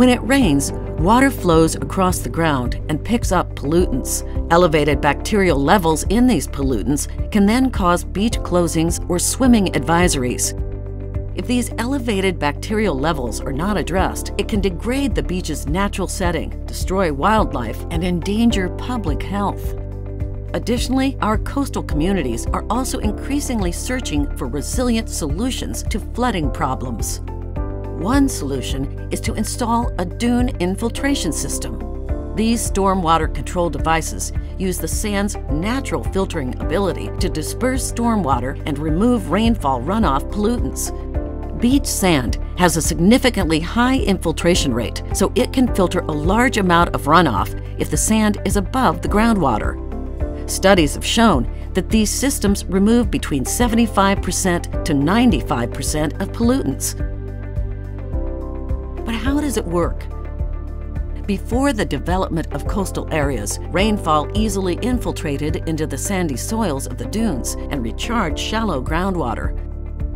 When it rains, water flows across the ground and picks up pollutants. Elevated bacterial levels in these pollutants can then cause beach closings or swimming advisories. If these elevated bacterial levels are not addressed, it can degrade the beach's natural setting, destroy wildlife, and endanger public health. Additionally, our coastal communities are also increasingly searching for resilient solutions to flooding problems. One solution is to install a dune infiltration system. These stormwater control devices use the sand's natural filtering ability to disperse stormwater and remove rainfall runoff pollutants. Beach sand has a significantly high infiltration rate, so it can filter a large amount of runoff if the sand is above the groundwater. Studies have shown that these systems remove between 75% to 95% of pollutants. Does it work? Before the development of coastal areas, rainfall easily infiltrated into the sandy soils of the dunes and recharged shallow groundwater.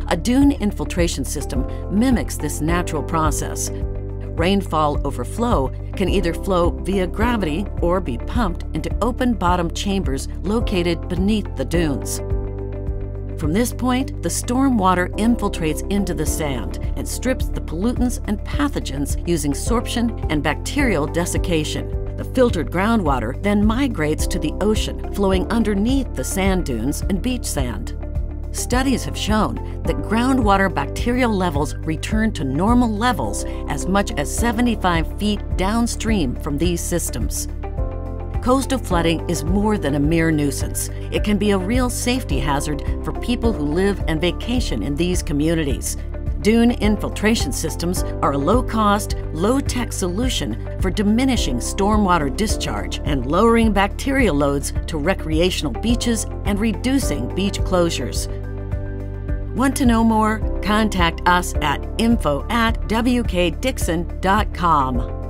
A dune infiltration system mimics this natural process, rainfall overflow can either flow via gravity or be pumped into open bottom chambers located beneath the dunes. From this point, the storm water infiltrates into the sand and strips the pollutants and pathogens using sorption and bacterial desiccation. The filtered groundwater then migrates to the ocean, flowing underneath the sand dunes and beach sand. Studies have shown that groundwater bacterial levels return to normal levels as much as 75 feet downstream from these systems. Coastal flooding is more than a mere nuisance. It can be a real safety hazard for people who live and vacation in these communities. Dune infiltration systems are a low cost, low tech solution for diminishing stormwater discharge and lowering bacterial loads to recreational beaches and reducing beach closures. Want to know more? Contact us at info at wkdickson.com.